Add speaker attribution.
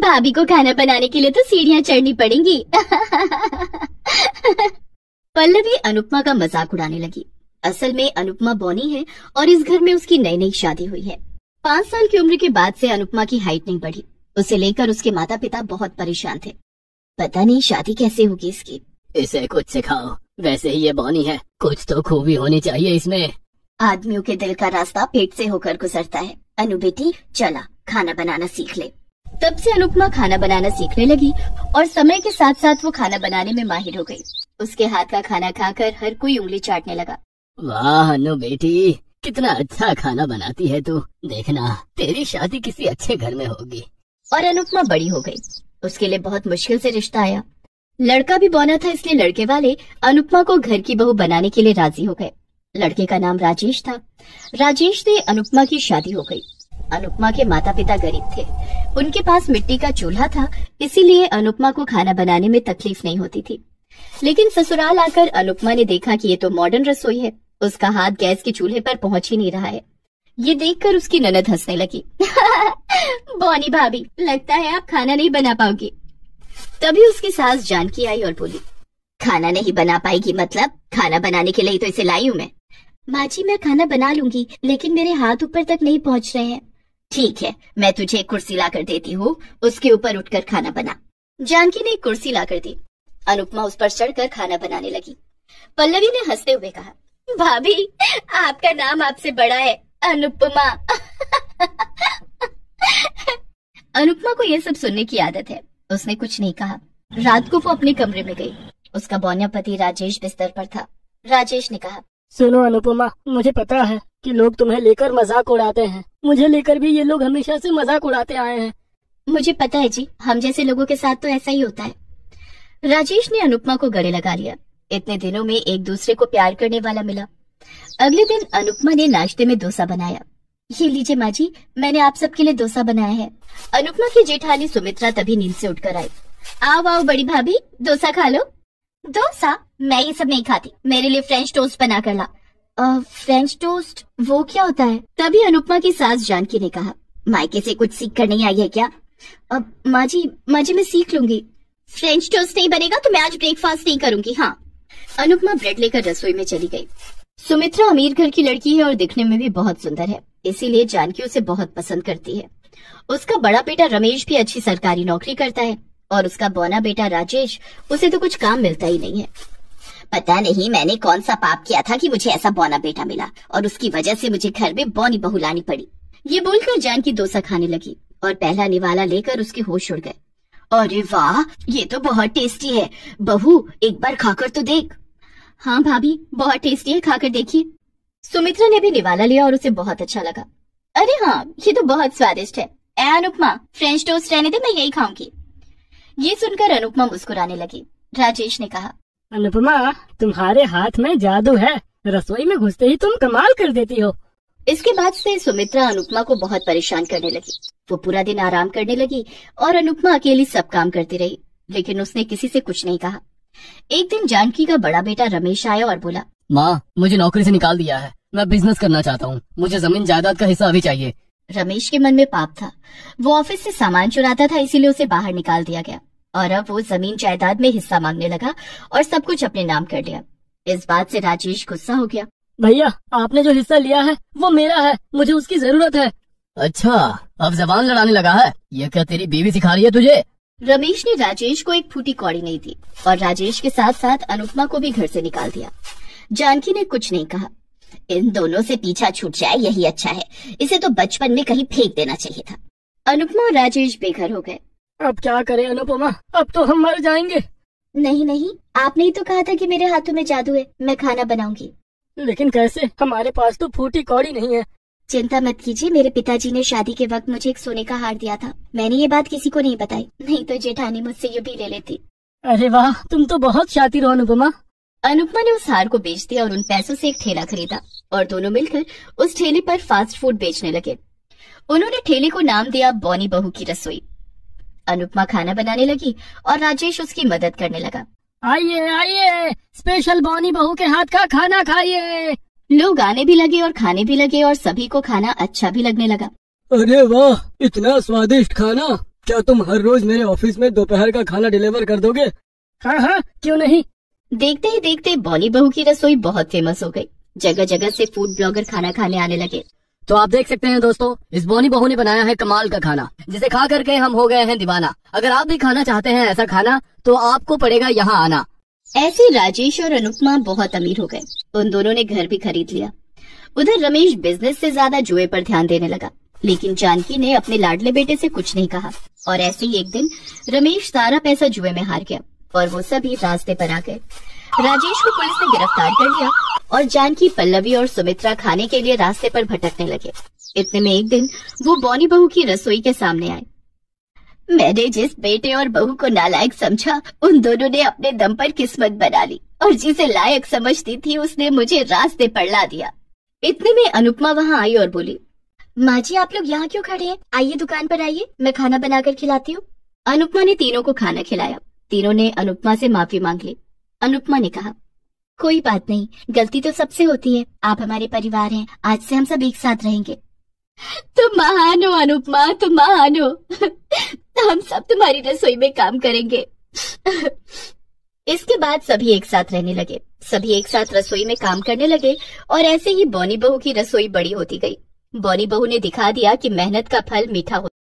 Speaker 1: भाभी को खाना बनाने के लिए तो सीढ़ियाँ चढ़नी पड़ेंगी। पल्लवी अनुपमा का मज़ाक उड़ाने लगी। असल में अनुपमा बोनी है और इस घर में उसकी नई नई शादी हुई है। पाँच साल की उम्र के बाद से अनुपमा की हाइट नहीं बढ़ी। उसे लेकर उसके माता पिता बहुत परेशान थे। पता नहीं शादी कैसे होगी इसकी।
Speaker 2: इसे कुछ सिखाओ। वैसे ही ये बोनी है। कुछ तो खूबी होनी चाहिए इसमें।
Speaker 1: आदमियों के दिल का रास्ता पेट से होकर गुजरता है। अनु बेटी चला खाना बनाना सीख ले। तब से अनुपमा खाना बनाना सीखने लगी और समय के साथ साथ वो खाना बनाने में माहिर हो गई। उसके हाथ का खाना खाकर हर कोई उंगली चाटने लगा।
Speaker 2: वाह अनु बेटी कितना अच्छा खाना बनाती है तू। देखना तेरी शादी किसी अच्छे घर में होगी।
Speaker 1: और अनुपमा बड़ी हो गई। उसके लिए बहुत मुश्किल से रिश्ता आया। लड़का भी बौना था इसलिए लड़के वाले अनुपमा को घर की बहू बनाने के लिए राज़ी हो गए। लड़के का नाम राजेश था। राजेश से अनुपमा की शादी हो गई। अनुपमा के माता पिता गरीब थे। उनके पास मिट्टी का चूल्हा था, इसीलिए अनुपमा को खाना बनाने में तकलीफ़ नहीं होती थी। लेकिन ससुराल आकर अनुपमा ने देखा कि ये तो मॉडर्न रसोई है, उसका हाथ गैस के चूल्हे पर पहुँच ही नहीं रहा है। ये देखकर उसकी ननद हंसने लगी। बोनी भाभी, लगता है आप खाना नहीं बना पाओगी। तभी उसकी सास जानकी आई और बोली, खाना नहीं बना पाएगी मतलब? खाना बनाने के लिए तो इसे लाई हूँ मैं। माँ जी, मैं खाना बना लूँगी, लेकिन मेरे हाथ ऊपर तक नहीं पहुँच रहे हैं। ठीक है, मैं तुझे एक कुर्सी ला कर देती हूँ, उसके ऊपर उठकर खाना बना। जानकी ने एक कुर्सी ला कर दी। अनुपमा उस पर चढ़कर खाना बनाने लगी। पल्लवी ने हँसते हुए कहा, भाभी, आपका नाम आपसे बड़ा है, अनुपमा। अनुपमा को यह सब सुनने की आदत है। उसने कुछ नहीं कहा। रात को वो अपने कमरे में गई। उसका बौनिया पति राजेश बिस्तर पर था। राजेश ने कहा,
Speaker 3: सुनो अनुपमा, मुझे पता है कि लोग तुम्हें लेकर मज़ाक उड़ाते हैं। मुझे लेकर भी ये लोग हमेशा से मज़ाक उड़ाते आए हैं।
Speaker 1: मुझे पता है जी, हम जैसे लोगों के साथ तो ऐसा ही होता है। राजेश ने अनुपमा को गले लगा लिया। इतने दिनों में एक दूसरे को प्यार करने वाला मिला। अगले दिन अनुपमा ने नाश्ते में डोसा बनाया। ये लीजिए माँ जी, मैंने आप सबके लिए डोसा बनाया है। अनुपमा की जेठानी सुमित्रा तभी नींद से उठकर आई। आओ आओ, बड़ी भाभी, डोसा खा लो। डोसा? मैं ये सब नहीं खाती। मेरे लिए फ्रेंच टोस्ट बना कर ला। फ्रेंच टोस्ट वो क्या होता है? तभी अनुपमा की सास जानकी ने कहा, मायके से कुछ सीख कर नहीं आई है क्या? अब माँ जी माँ जी, मैं सीख लूँगी। फ्रेंच टोस्ट नहीं बनेगा तो मैं आज ब्रेकफास्ट नहीं करूँगी हाँ? अनुपमा ब्रेड लेकर रसोई में चली गई। सुमित्रा अमीर घर की लड़की है और दिखने में भी बहुत सुंदर है, इसीलिए जानकी उसे बहुत पसंद करती है। उसका बड़ा बेटा रमेश भी अच्छी सरकारी नौकरी करता है और उसका बौना बेटा राजेश, उसे तो कुछ काम मिलता ही नहीं है। पता नहीं मैंने कौन सा पाप किया था कि मुझे ऐसा बौना बेटा मिला, और उसकी वजह से मुझे घर में बौनी बहू लानी पड़ी। ये बोलकर जान की डोसा खाने लगी, और पहला निवाला लेकर उसके होश उड़ गए। अरे वाह, ये तो बहुत टेस्टी है। बहू, एक बार खाकर तो देख। हाँ भाभी, बहुत टेस्टी है, खाकर देखिए। सुमित्रा ने भी निवाला लिया और उसे बहुत अच्छा लगा। अरे हाँ ये तो बहुत स्वादिष्ट है। ए अनुपमा फ्रेंच टोस्ट रहने दे, मैं यही खाऊँगी। ये सुनकर अनुपमा मुस्कुराने लगी। राजेश ने कहा
Speaker 3: अनुपमा तुम्हारे हाथ में जादू है। रसोई में घुसते ही तुम कमाल कर देती हो।
Speaker 1: इसके बाद से सुमित्रा अनुपमा को बहुत परेशान करने लगी। वो पूरा दिन आराम करने लगी और अनुपमा अकेली सब काम करती रही लेकिन उसने किसी से कुछ नहीं कहा। एक दिन जानकी का बड़ा बेटा रमेश आया और बोला
Speaker 2: माँ मुझे नौकरी से निकाल दिया है। मैं बिज़नेस करना चाहता हूँ। मुझे ज़मीन जायदाद का हिस्सा अभी चाहिए।
Speaker 1: रमेश के मन में पाप था। वो ऑफ़िस से सामान चुराता था इसीलिए उसे बाहर निकाल दिया गया। और अब वो ज़मीन जायदाद में हिस्सा मांगने लगा और सब कुछ अपने नाम कर लिया। इस बात से राजेश गुस्सा हो गया।
Speaker 3: भैया आपने जो हिस्सा लिया है वो मेरा है। मुझे उसकी ज़रूरत है।
Speaker 2: अच्छा अब जबान लड़ाने लगा है। ये क्या तेरी बीवी सिखा रही है तुझे?
Speaker 1: रमेश ने राजेश को एक फूटी कौड़ी नहीं दी और राजेश के साथ साथ अनुपमा को भी घर से निकाल दिया। जानकी ने कुछ नहीं कहा। इन दोनों से पीछा छूट जाए यही अच्छा है। इसे तो बचपन में कहीं फेंक देना चाहिए था। अनुपमा और राजेश बेघर हो गए।
Speaker 3: अब क्या करें अनुपमा? अब तो हम मर जाएँगे।
Speaker 1: नहीं नहीं। आपने ही तो कहा था कि मेरे हाथों में जादू है। मैं खाना बनाऊँगी।
Speaker 3: लेकिन कैसे? हमारे पास तो फूटी कौड़ी नहीं है।
Speaker 1: चिंता मत कीजिए। मेरे पिताजी ने शादी के वक्त मुझे एक सोने का हार दिया था। मैंने ये बात किसी को नहीं बताई। नहीं तो जेठानी मुझसे ये भी ले लेती।
Speaker 3: अरे वाह तुम तो बहुत शातिर हो अनुपमा।
Speaker 1: अनुपमा ने उस हार को बेच दिया और उन पैसों से एक ठेला खरीदा और दोनों मिलकर उस ठेले पर फास्ट फ़ूड बेचने लगे। उन्होंने ठेले को नाम दिया बॉनी बहू की रसोई। अनुपमा खाना बनाने लगी और राजेश उसकी मदद करने लगा।
Speaker 3: आइए आइए स्पेशल बॉनी बहू के हाथ का खाना खाइए।
Speaker 1: लोग आने भी लगे और खाने भी लगे और सभी को खाना अच्छा भी लगने लगा।
Speaker 3: अरे वाह इतना स्वादिष्ट खाना। क्या तुम हर रोज मेरे ऑफ़िस में दोपहर का खाना डिलीवर कर दोगे? हाँ हाँ क्यों नहीं?
Speaker 1: देखते ही देखते बॉनी बहू की रसोई बहुत फ़ेमस हो गई। जगह जगह से फ़ूड ब्लॉगर खाना खाने आने लगे।
Speaker 2: तो आप देख सकते हैं दोस्तों, इस बोनी बहू ने बनाया है कमाल का खाना, जिसे खा करके हम हो गए हैं दीवाना। अगर आप भी खाना चाहते हैं ऐसा खाना तो आपको पड़ेगा यहाँ आना।
Speaker 1: ऐसे राजेश और अनुपमा बहुत अमीर हो गए। उन दोनों ने घर भी खरीद लिया। उधर रमेश बिज़नेस से ज़्यादा जुए पर ध्यान देने लगा, लेकिन जानकी ने अपने लाडले बेटे से कुछ नहीं कहा। और ऐसे ही एक दिन, रमेश सारा पैसा जुए में हार गया और वो सभी रास्ते पर आ गए। राजेश को पुलिस ने गिरफ़्तार कर लिया और जानकी पल्लवी और सुमित्रा खाने के लिए रास्ते पर भटकने लगे। इतने में एक दिन वो बौनी बहू की रसोई के सामने आए। मैंने जिस बेटे और बहू को नालायक समझा, उन दोनों ने अपने दम पर किस्मत बना ली और जिसे लायक समझती थी, उसने मुझे रास्ते पर ला दिया। इतने में अनुपमा वहाँ आई और बोली, माँ जी, आप लोग यहाँ क्यों खड़े हैं? आइए दुकान पर आइए, मैं खाना बनाकर खिलाती हूँ। अनुपमा ने तीनों को खाना खिलाया। तीनों ने अनुपमा से माफ़ी मांग ली। अनुपमा ने कहा कोई बात नहीं। गलती तो सबसे होती है। आप हमारे परिवार हैं। आज से हम सब एक साथ रहेंगे। तुम महान हो, अनुपमा। तुम महान हो। हम सब तुम्हारी रसोई में काम करेंगे। इसके बाद सभी एक साथ रहने लगे। सभी एक साथ रसोई में काम करने लगे और ऐसे ही बोनी बहू की रसोई बड़ी होती गई। बोनी बहू ने दिखा दिया कि मेहनत का फल मीठा होता